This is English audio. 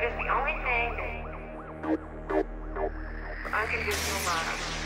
the only thing that unconditional love.